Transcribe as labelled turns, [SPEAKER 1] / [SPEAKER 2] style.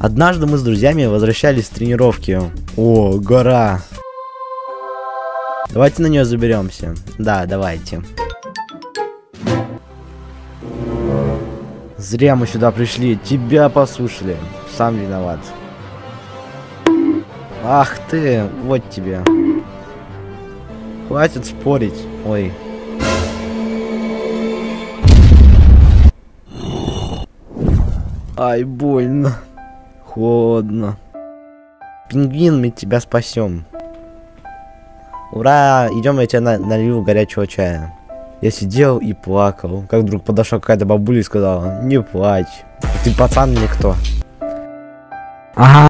[SPEAKER 1] Однажды мы с друзьями возвращались с тренировки. О, гора. Давайте на нее заберемся. Да, давайте. Зря мы сюда пришли. Тебя послушали. Сам виноват. Ах ты, вот тебе. Хватит спорить. Ой. Ай, больно. Холодно. Пингвин, мы тебя спасем. Ура! Идем, я тебе на налью горячего чая. Я сидел и плакал. Как вдруг подошла какая-то бабуля и сказала, не плачь. Ты пацан или кто?
[SPEAKER 2] Ага.